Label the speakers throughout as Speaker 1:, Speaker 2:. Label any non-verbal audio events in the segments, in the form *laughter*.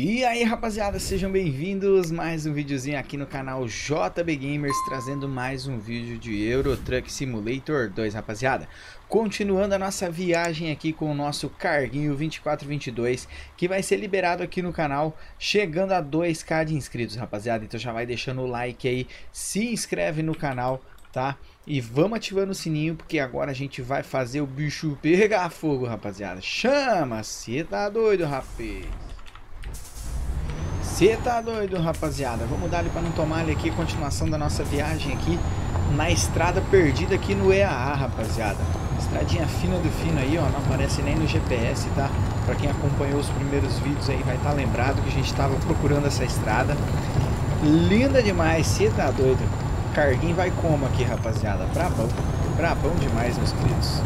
Speaker 1: E aí rapaziada, sejam bem-vindos. Mais um videozinho aqui no canal JB Gamers Trazendo mais um vídeo de Euro Truck Simulator 2 rapaziada. Continuando a nossa viagem aqui com o nosso carguinho 2422 Que vai ser liberado aqui no canal Chegando a 2k de inscritos rapaziada. Então já vai deixando o like aí, se inscreve no canal tá? E vamos ativando o sininho porque agora a gente vai fazer o bicho pegar fogo rapaziada. Chama, se tá doido rapaz você tá doido, rapaziada? Vamos dar ali para não tomar ali aqui, continuação da nossa viagem aqui na estrada perdida aqui no EAA, rapaziada. Estradinha fina do fino aí, ó, não aparece nem no GPS, tá? Para quem acompanhou os primeiros vídeos aí vai estar tá lembrado que a gente estava procurando essa estrada. Linda demais, você tá doido? Carguinho vai como aqui, rapaziada? Brabão, brabão demais, meus queridos.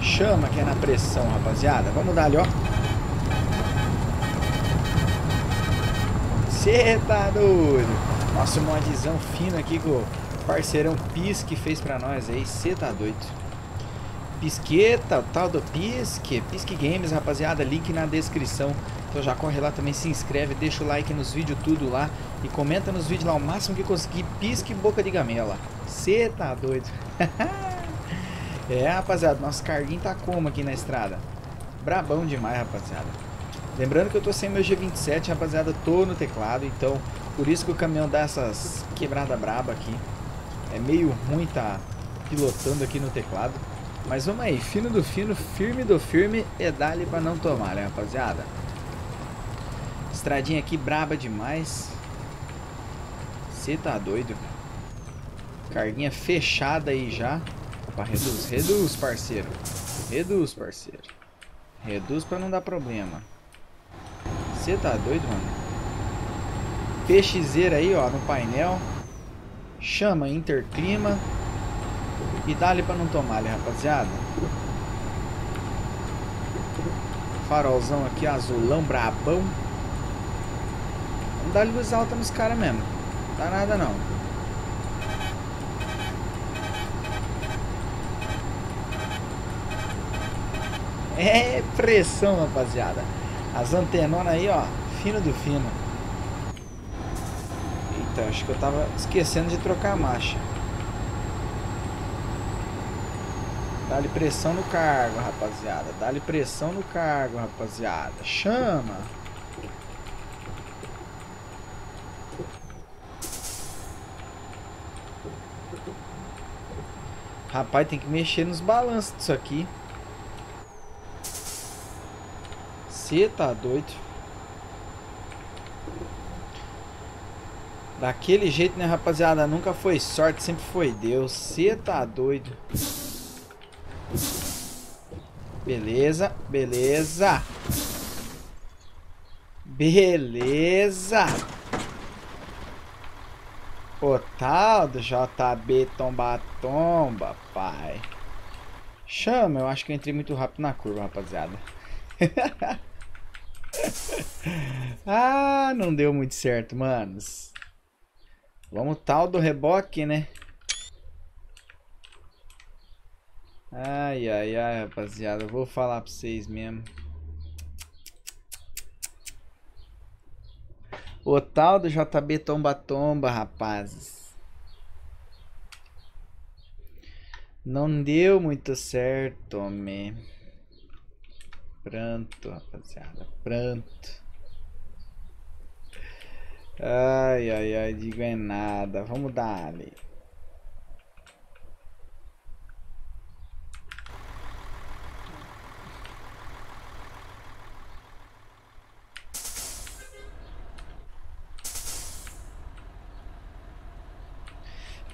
Speaker 1: Chama que é na pressão, rapaziada. Vamos dar ali, ó. Cê tá doido? Nosso modzão fino aqui com o parceirão Pisque fez pra nós aí. Cê tá doido? Pisqueta, o tal do Pisque. Pisque Games, rapaziada. Link na descrição. Então já corre lá também, se inscreve, deixa o like nos vídeos tudo lá. E comenta nos vídeos lá o máximo que conseguir. Pisque boca de gamela. Cê tá doido? *laughs* é, rapaziada. Nosso carguinho tá como aqui na estrada? Brabão demais, rapaziada. Lembrando que eu tô sem meu G27, rapaziada, tô no teclado, então por isso que o caminhão dá essas quebrada braba aqui. É meio ruim tá pilotando aqui no teclado. Mas vamos aí, fino do fino, firme do firme e dá-lhe pra não tomar, né, rapaziada? Estradinha aqui braba demais. Você tá doido? Carguinha fechada aí já. Opa, reduz, reduz, parceiro. Reduz, parceiro. Reduz pra não dar problema. Você tá doido, mano? Peixezeira aí, ó, no painel. Chama interclima. E dá ali pra não tomar ali, rapaziada. Farolzão aqui, azulão, brabão. Vamos dar luz alta nos caras mesmo. Não dá nada não. É pressão, rapaziada. As antenonas aí, ó, fino do fino. Eita, acho que eu tava esquecendo de trocar a marcha. Dá-lhe pressão no cargo, rapaziada. Dá-lhe pressão no cargo, rapaziada. Chama! Rapaz, tem que mexer nos balanços disso aqui. Você tá doido? Daquele jeito, né, rapaziada? Nunca foi sorte, sempre foi Deus. Você tá doido? Beleza, beleza. Beleza. O tal do JB tomba tomba, pai. Chama, eu acho que eu entrei muito rápido na curva, rapaziada. *laughs* *laughs* ah, não deu muito certo, manos. Vamos tal do reboque, né? Ai, ai, ai, rapaziada. Eu vou falar pra vocês mesmo. O tal do JB Tomba Tomba, rapazes. Não deu muito certo, homem. Pronto, rapaziada. Pronto. Ai, ai, ai, digo é nada. Vamos dar ali.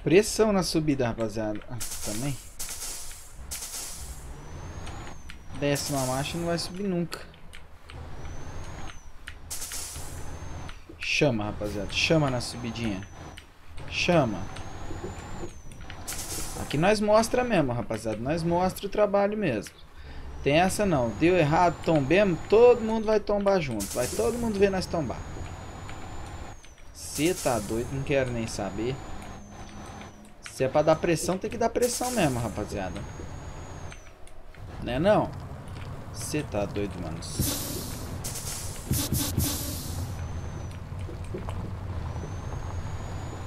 Speaker 1: Pressão na subida, rapaziada. Ah, também décima marcha não vai subir nunca. Chama, rapaziada. Chama na subidinha. Chama. Aqui nós mostra mesmo, rapaziada. Nós mostra o trabalho mesmo. Tem essa não. Deu errado, tombemos. Todo mundo vai tombar junto. Vai todo mundo ver nós tombar. Você tá doido, não quero nem saber. Se é pra dar pressão, tem que dar pressão mesmo, rapaziada. Né não? Você tá doido, mano.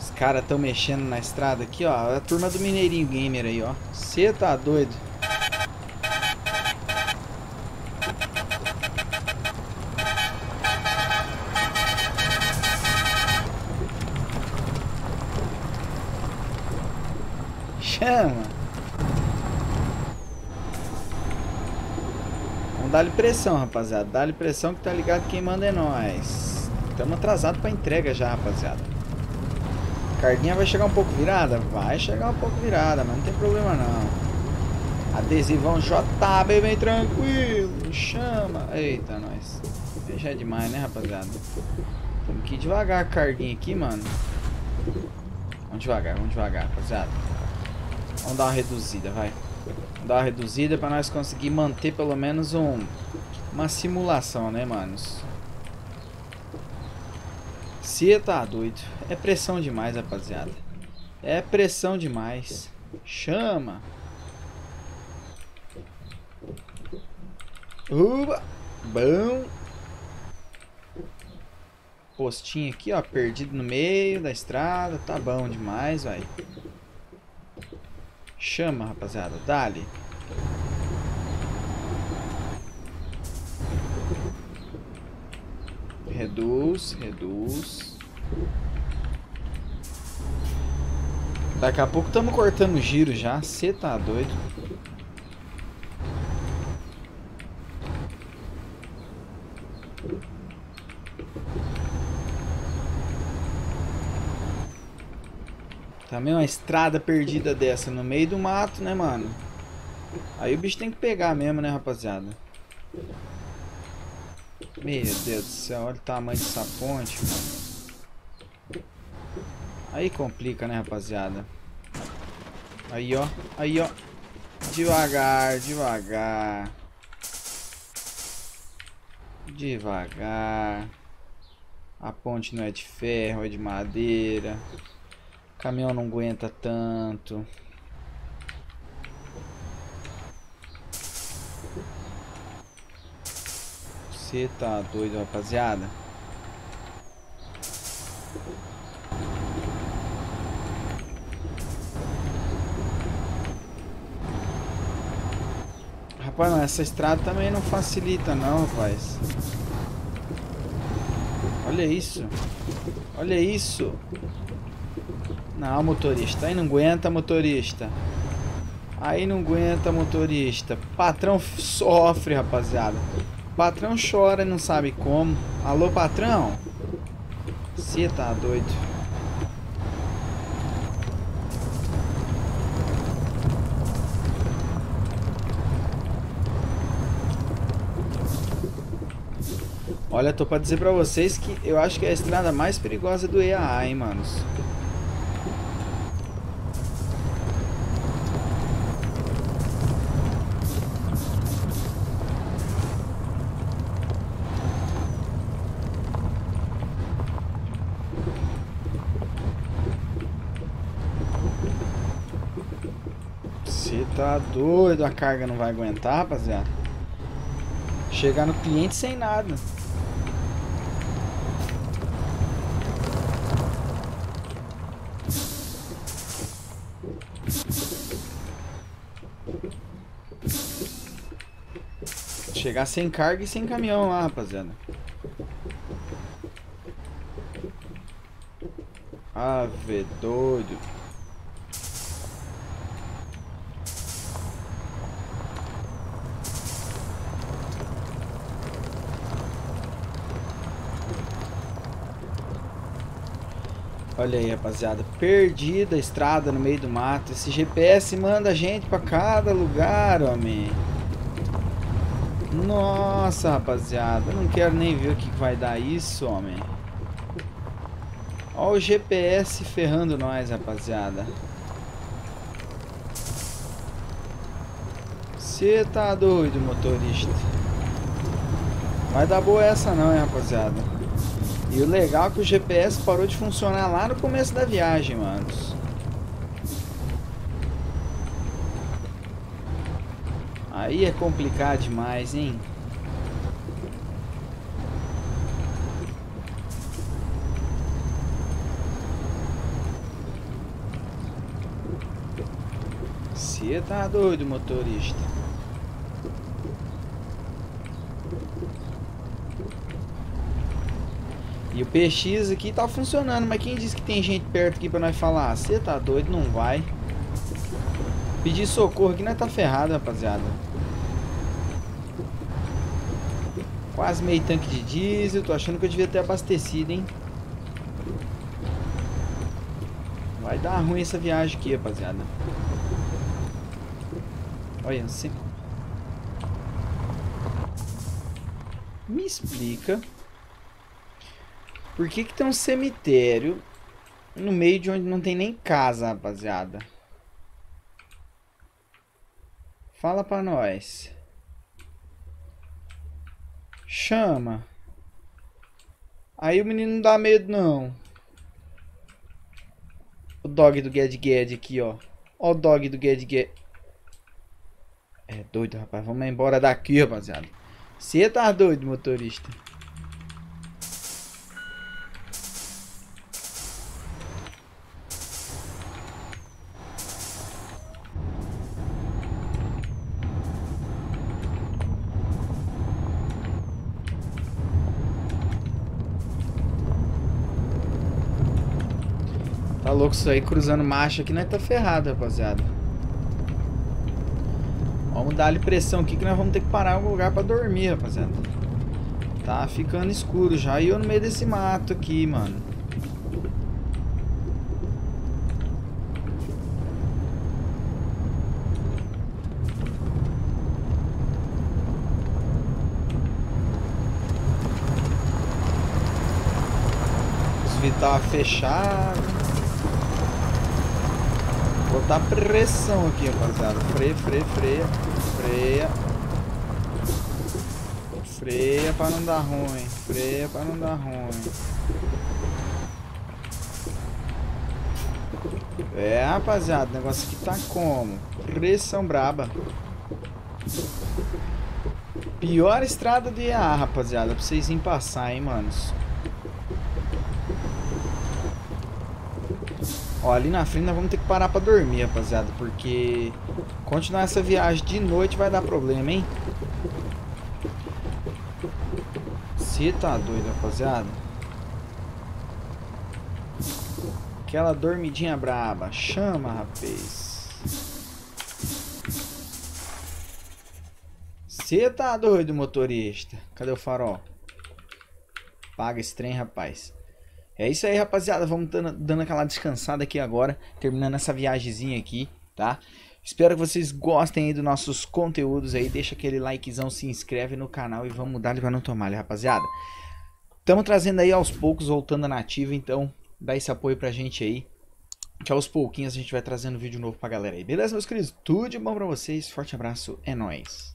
Speaker 1: Os caras tão mexendo na estrada aqui, ó. A turma do Mineirinho Gamer aí, ó. Você tá doido. Dar-lhe pressão, rapaziada. Dá-lhe pressão que tá ligado quem manda é nós. Estamos atrasados pra entrega já, rapaziada. Carguinha vai chegar um pouco virada? Vai chegar um pouco virada, mas não tem problema não. Adesivão JB bem tranquilo. Chama. Eita, nós. Já é demais, né, rapaziada? Temos que ir devagar a carguinha aqui, mano. Vamos devagar, vamos devagar, rapaziada. Vamos dar uma reduzida, vai. Dar reduzida pra nós conseguir manter pelo menos um, uma simulação, né, manos? Você tá doido. É pressão demais, rapaziada. É pressão demais. Chama. Uba. Bom. Postinho aqui, ó. Perdido no meio da estrada. Tá bom demais, vai. Chama, rapaziada. Dali. Reduz, reduz. Daqui a pouco estamos cortando giro já. Você tá doido? Também uma estrada perdida dessa no meio do mato, né, mano? Aí o bicho tem que pegar mesmo, né, rapaziada? Meu Deus do céu, olha o tamanho dessa ponte, mano. Aí complica, né, rapaziada? Aí, ó. Aí, ó. Devagar, devagar. Devagar. A ponte não é de ferro, é de madeira. Caminhão não aguenta tanto. Você tá doido, rapaziada? Rapaz, mas essa estrada também não facilita não, rapaz. Olha isso. Olha isso. Não, motorista. Aí não aguenta, motorista. Aí não aguenta, motorista. Patrão sofre, rapaziada. Patrão chora e não sabe como. Alô, patrão? Você tá doido. Olha, tô pra dizer pra vocês que eu acho que é a estrada mais perigosa do EAA, hein, manos. Tá doido, a carga não vai aguentar, rapaziada. Chegar no cliente sem nada. Chegar sem carga e sem caminhão lá, rapaziada. Ave doido. Olha aí, rapaziada. Perdida a estrada no meio do mato. Esse GPS manda a gente pra cada lugar, homem. Nossa, rapaziada. Não quero nem ver o que vai dar isso, homem. Olha o GPS ferrando nós, rapaziada. Você tá doido, motorista. Vai dar boa essa não, hein, rapaziada. E o legal é que o GPS parou de funcionar lá no começo da viagem, mano. Aí é complicado demais, hein? Você tá doido, motorista. E o PX aqui tá funcionando, mas quem disse que tem gente perto aqui pra nós falar? Você tá doido? Não vai. Pedir socorro aqui nós tá ferrado, rapaziada. Quase meio tanque de diesel. Tô achando que eu devia ter abastecido, hein? Vai dar ruim essa viagem aqui, rapaziada. Olha, assim. Me explica. Por que que tem um cemitério no meio de onde não tem nem casa, rapaziada? Fala pra nós. Chama. Aí o menino não dá medo, não. O dog do Ged Ged aqui, ó. Ó o dog do Ged Ged. É doido, rapaz. Vamos embora daqui, rapaziada. Você tá doido, motorista. Isso aí, cruzando marcha aqui, nós tá ferrado, rapaziada. Vamos dar ali pressão aqui que nós vamos ter que parar em algum lugar pra dormir, rapaziada. Tá ficando escuro já e eu no meio desse mato aqui, mano. Os vital fechado. Botar pressão aqui, rapaziada. Freia, freia, freia. Freia. Freia pra não dar ruim. Freia pra não dar ruim. É, rapaziada. O negócio aqui tá como? Pressão braba. Pior estrada de ar, rapaziada. Pra vocês irem passar, hein, manos. Ó, ali na frente nós vamos ter que parar pra dormir, rapaziada. Porque continuar essa viagem de noite vai dar problema, hein? Você tá doido, rapaziada? Aquela dormidinha braba. Chama, rapaz. Você tá doido, motorista? Cadê o farol? Paga esse trem, rapaz. É isso aí, rapaziada. Vamos dando, aquela descansada aqui agora. Terminando essa viagemzinha aqui, tá? Espero que vocês gostem aí dos nossos conteúdos aí. Deixa aquele likezão, se inscreve no canal e vamos ele pra não tomar, rapaziada. Estamos trazendo aí aos poucos, voltando a nativa. Então, dá esse apoio pra gente aí. Que aos pouquinhos a gente vai trazendo vídeo novo pra galera aí. Beleza, meus queridos? Tudo de bom pra vocês. Forte abraço. É nóis.